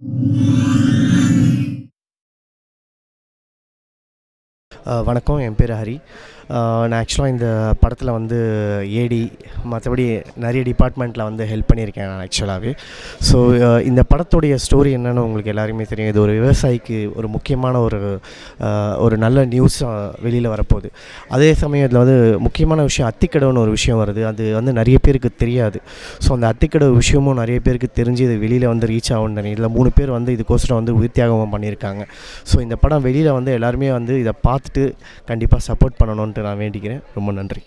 Música வணக்கம். என் பேர் ஹரி. நான் ஆக்சுவலாக இந்த படத்தில் வந்து ஏடி மற்றபடி நிறைய டிபார்ட்மெண்ட்டில் வந்து ஹெல்ப் பண்ணியிருக்கேன் நான் ஆக்சுவலாகவே ஸோ இந்த படத்துடைய ஸ்டோரி என்னென்னு உங்களுக்கு எல்லாருமே தெரியும். இது ஒரு விவசாயிக்கு ஒரு முக்கியமான ஒரு ஒரு நல்ல நியூஸ் வெளியில் வரப்போகுது. அதே சமயத்தில் வந்து முக்கியமான விஷயம் அத்திக்கடவுன்னு ஒரு விஷயம் வருது. அது வந்து நிறைய பேருக்கு தெரியாது. ஸோ அந்த அத்திக்கடவு விஷயமும் நிறைய பேருக்கு தெரிஞ்சு இது வெளியில் வந்து ரீச் ஆகும் இதில் மூணு பேர் வந்து இதுக்கோசரம் வந்து உயிர் தியாகம் பண்ணியிருக்காங்க. ஸோ இந்த படம் வெளியில் வந்து எல்லாருமே வந்து இதை பார்த்துட்டு கண்டிப்பாக சப்போர்ட் பண்ணணுன்ட்டு நான் வேண்டிக்கிறேன். ரொம்ப நன்றி.